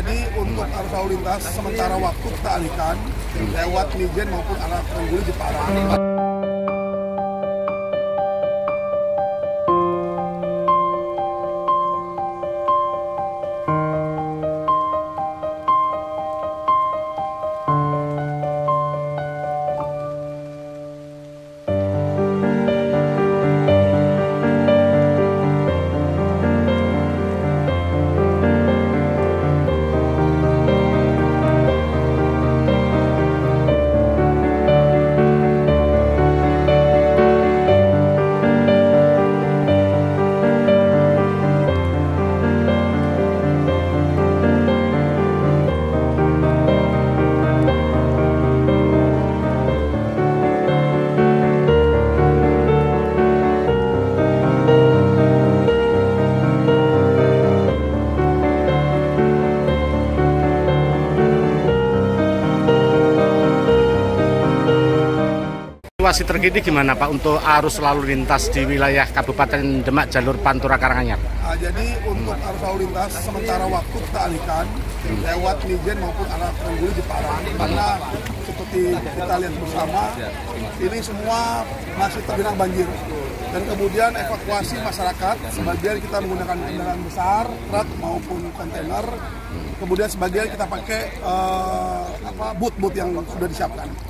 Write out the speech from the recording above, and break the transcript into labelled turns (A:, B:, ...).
A: Jadi untuk arus lalu lintas sementara waktu kita alihkan lewat Mijen maupun arah Tengguli Jepara.
B: Situasi terkini gimana Pak untuk arus lalu lintas di wilayah Kabupaten Demak jalur Pantura Karanganyar?
A: Nah, jadi untuk arus lalu lintas sementara waktu kita alihkan lewat Mijen maupun arah Tengguli Jepara. Karena seperti kita lihat bersama, ini semua masih tergenang banjir. Dan kemudian evakuasi masyarakat, sebagian kita menggunakan kendaraan besar, truk maupun kontainer. Kemudian sebagian kita pakai eh, apa boot-boot yang sudah disiapkan.